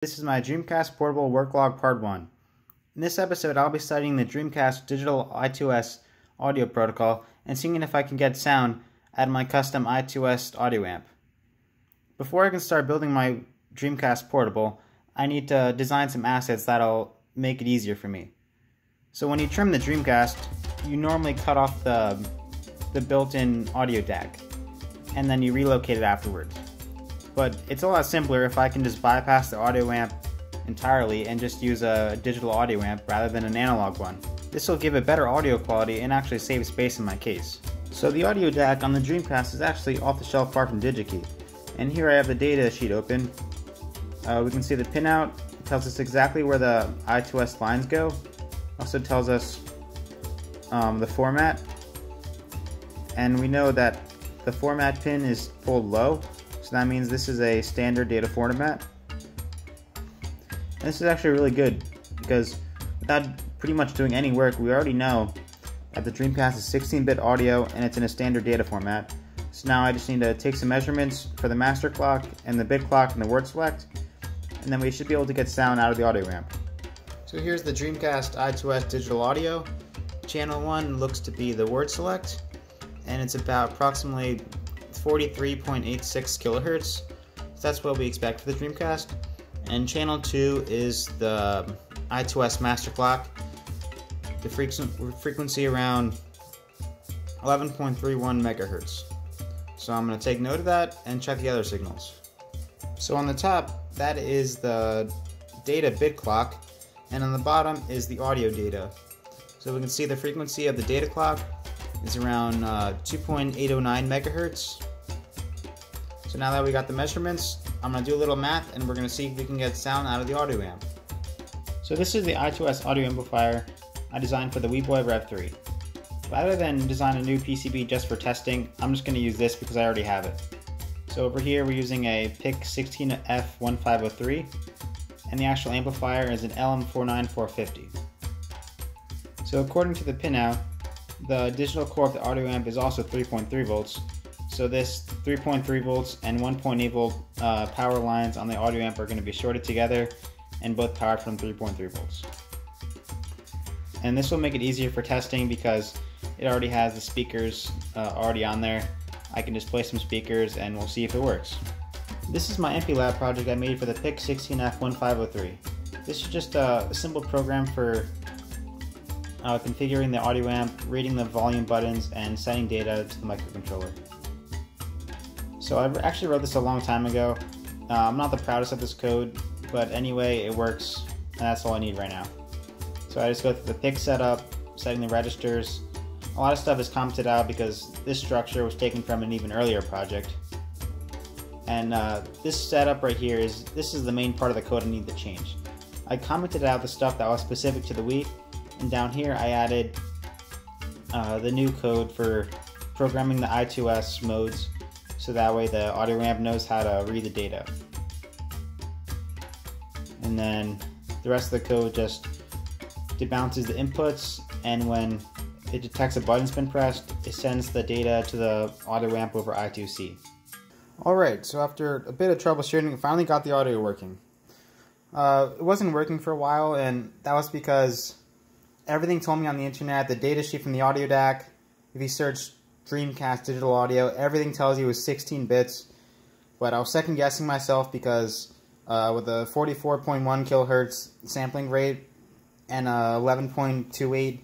This is my Dreamcast Portable Work Log Part 1. In this episode, I'll be studying the Dreamcast Digital I2S audio protocol and seeing if I can get sound out of my custom I2S audio amp. Before I can start building my Dreamcast Portable, I need to design some assets that'll make it easier for me. So when you trim the Dreamcast, you normally cut off the, the built-in audio DAC, and then you relocate it afterwards but it's a lot simpler if I can just bypass the audio amp entirely and just use a digital audio amp rather than an analog one. This will give a better audio quality and actually save space in my case. So the audio DAC on the Dreamcast is actually off the shelf far from DigiKey. And here I have the data sheet open. Uh, we can see the pinout. It tells us exactly where the I2S lines go. Also tells us um, the format. And we know that the format pin is pulled low, so that means this is a standard data format. And this is actually really good because without pretty much doing any work, we already know that the Dreamcast is 16-bit audio and it's in a standard data format. So now I just need to take some measurements for the master clock and the bit clock and the word select, and then we should be able to get sound out of the audio ramp. So here's the Dreamcast I2S digital audio. Channel 1 looks to be the word select, and it's about approximately 43.86 kilohertz. So that's what we expect for the Dreamcast. And channel 2 is the I2S master clock. The frequency around 11.31 megahertz. So I'm going to take note of that and check the other signals. So on the top, that is the data bit clock, and on the bottom is the audio data. So we can see the frequency of the data clock is around uh, 2.809 megahertz, so now that we got the measurements, I'm to do a little math and we're to see if we can get sound out of the audio amp. So this is the I2S audio amplifier I designed for the WiiBoy Rev 3. Rather than design a new PCB just for testing, I'm just to use this because I already have it. So over here we're using a PIC 16F1503 and the actual amplifier is an LM49450. So according to the pinout, the digital core of the audio amp is also 3.3 volts, so this 3.3 volts and 1.8 volt uh, power lines on the audio amp are going to be shorted together and both powered from 3.3 volts. And this will make it easier for testing because it already has the speakers uh, already on there. I can just play some speakers and we'll see if it works. This is my MPLAB project I made for the PIC 16F1503. This is just a, a simple program for uh, configuring the audio amp, reading the volume buttons, and sending data to the microcontroller. So I actually wrote this a long time ago. Uh, I'm not the proudest of this code, but anyway, it works, and that's all I need right now. So I just go through the PIC setup, setting the registers. A lot of stuff is commented out because this structure was taken from an even earlier project. And uh, this setup right here is this is the main part of the code I need to change. I commented out the stuff that was specific to the Wii, and down here I added uh, the new code for programming the I2S modes so that way the audio amp knows how to read the data. And then the rest of the code just debounces the inputs and when it detects a button's been pressed, it sends the data to the audio amp over I2C. Alright, so after a bit of troubleshooting, finally got the audio working. Uh, it wasn't working for a while, and that was because everything told me on the internet, the data sheet from the audio DAC, if you search Dreamcast digital audio. Everything tells you is 16 bits, but I was second guessing myself because uh, with a 44.1 kilohertz sampling rate and a 11.28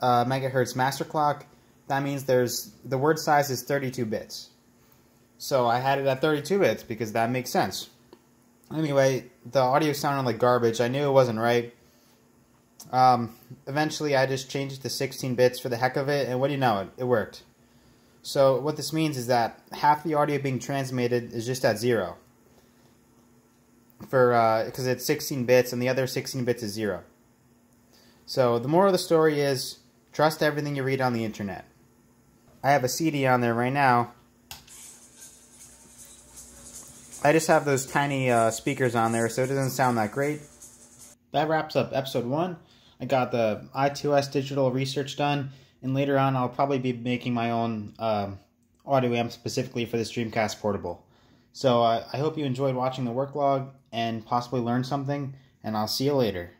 uh, megahertz master clock, that means there's the word size is 32 bits. So I had it at 32 bits because that makes sense. Anyway, the audio sounded like garbage. I knew it wasn't right. Um, eventually, I just changed it to 16 bits for the heck of it, and what do you know? It, it worked. So what this means is that half the audio being transmitted is just at zero. For because uh, it's 16 bits and the other 16 bits is zero. So the moral of the story is trust everything you read on the internet. I have a CD on there right now. I just have those tiny uh, speakers on there, so it doesn't sound that great. That wraps up episode one. I got the I2S digital research done and later on I'll probably be making my own um, audio amp specifically for this Dreamcast Portable. So uh, I hope you enjoyed watching the work log, and possibly learned something, and I'll see you later.